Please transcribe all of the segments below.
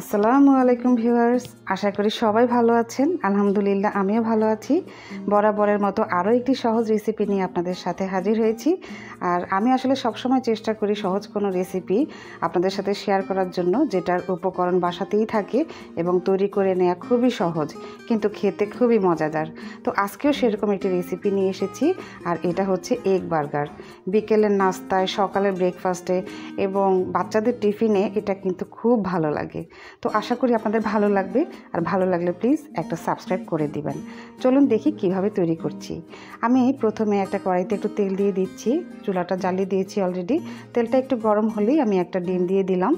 আসসালামু আলাইকুম ভিউয়ার্স, আশা করি সবাই ভালো আছেন। আলহামদুলিল্লাহ, আমিও ভালো আছি। বরাবরের মতো আরও একটি সহজ রেসিপি নিয়ে আপনাদের সাথে হাজির হয়েছি। আর আমি আসলে সবসময় চেষ্টা করি সহজ কোনো রেসিপি আপনাদের সাথে শেয়ার করার জন্য, যেটার উপকরণ বাসাতেই থাকে এবং তৈরি করে নেওয়া খুবই সহজ, কিন্তু খেতে খুবই মজাদার। তো আজকেও সেরকম একটি রেসিপি নিয়ে এসেছি, আর এটা হচ্ছে এগ বার্গার বিকেলের নাস্তায়, সকালের ব্রেকফাস্টে এবং বাচ্চাদের টিফিনে এটা কিন্তু খুব ভালো লাগে। তো আশা করি আপনাদের ভালো লাগবে। আর ভালো লাগলে প্লিজ একটা সাবস্ক্রাইব করে দিবেন। চলুন দেখি কীভাবে তৈরি করছি। আমি প্রথমে একটা কড়াইতে একটু তেল দিয়ে দিচ্ছি। চুলাটা জ্বালিয়ে দিয়েছি অলরেডি তেলটা একটু গরম হলেই আমি একটা ডিম দিয়ে দিলাম।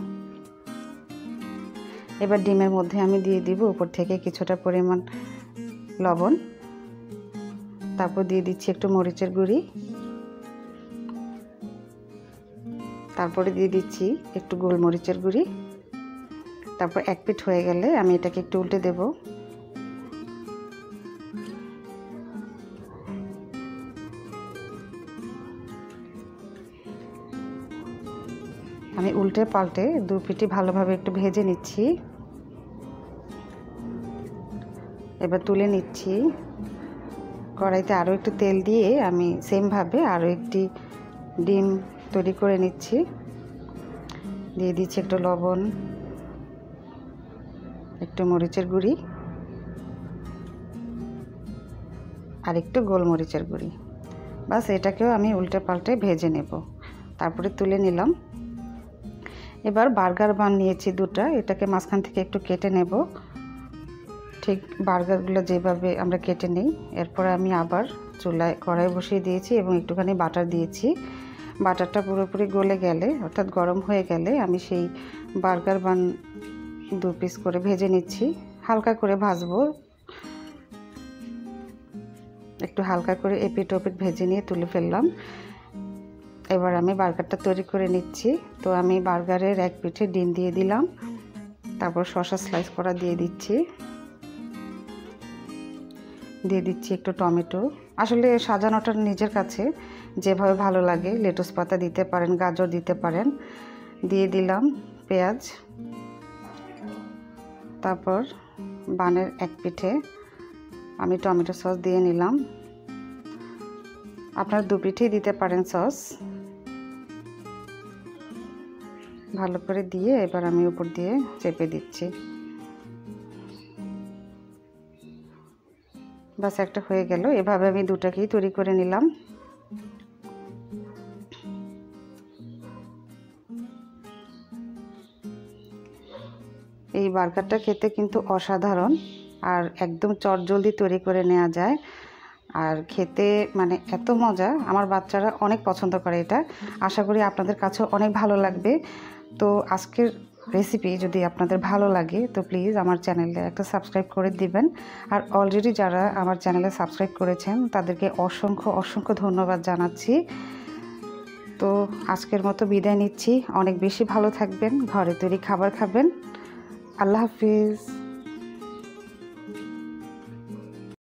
এবার ডিমের মধ্যে আমি দিয়ে দিব উপর থেকে কিছুটা পরিমাণ লবণ। তারপর দিয়ে দিচ্ছি একটু মরিচের গুঁড়ি। তারপরে দিয়ে দিচ্ছি একটু গোলমরিচের গুঁড়ি। তারপর এক পিঠ হয়ে গেলে আমি এটাকে একটু উল্টে দেব। আমি উল্টে পাল্টে দু পিঠি ভালোভাবে একটু ভেজে নিচ্ছি। এবার তুলে নিচ্ছি। কড়াইতে আরও একটু তেল দিয়ে আমি সেমভাবে আরও একটি ডিম তৈরি করে নিচ্ছি। দিয়ে দিচ্ছি একটু লবণ। একটু মরিচের গুঁড়ি আর একটু গোলমরিচের গুঁড়ি। বাস এটাকেও আমি উল্টে পাল্টে ভেজে নেব। তারপরে তুলে নিলাম। এবার বার্গার বান নিয়েছি দুটা। এটাকে মাঝখান থেকে একটু কেটে নেব। ঠিক বার্গারগুলো যেভাবে আমরা কেটে নিই। এরপরে আমি আবার চুলায় কড়াই বসিয়ে দিয়েছি এবং একটুখানি বাটার দিয়েছি। বাটারটা পুরোপুরি গলে গেলে, অর্থাৎ গরম হয়ে গেলে আমি সেই বার্গার বান দু পিস করে ভেজে নিচ্ছি। হালকা করে ভাজবো। একটু হালকা করে এপিট ওপিট ভেজে নিয়ে তুলে ফেললাম। এবার আমি বার্গারটা তৈরি করে নিচ্ছি। তো আমি বার্গারের এক পিঠে ডিম দিয়ে দিলাম। তারপর শসা স্লাইস করা দিয়ে দিচ্ছি। দিয়ে দিচ্ছি একটু টমেটো। আসলে সাজানোটা নিজের কাছে। যেভাবে ভালো লাগে, লেটুস পাতা দিতে পারেন, গাজর দিতে পারেন। দিয়ে দিলাম পেঁয়াজ। তারপর বানের এক পিঠে আমি টমেটো সস দিয়ে নিলাম। আপনারা দু পিঠেই দিতে পারেন সস। ভালো করে দিয়ে এবার আমি উপর দিয়ে চেপে দিচ্ছি। বাস একটা হয়ে গেল। এভাবে আমি দুটাকেই তৈরি করে নিলাম। এই বার্গারটা খেতে কিন্তু অসাধারণ আর একদম চটজলদি তৈরি করে নেওয়া যায়। আর খেতে মানে এত মজা, আমার বাচ্চারা অনেক পছন্দ করে এটা। আশা করি আপনাদের কাছেও অনেক ভালো লাগবে। তো আজকের রেসিপি যদি আপনাদের ভালো লাগে, তো প্লিজ আমার চ্যানেলে একটা সাবস্ক্রাইব করে দিবেন। আর অলরেডি যারা আমার চ্যানেলে সাবস্ক্রাইব করেছেন, তাদেরকে অসংখ্য অসংখ্য ধন্যবাদ জানাচ্ছি। তো আজকের মতো বিদায় নিচ্ছি। অনেক বেশি ভালো থাকবেন, ঘরে তৈরি খাবার খাবেন। আল্লাহ হাফিজ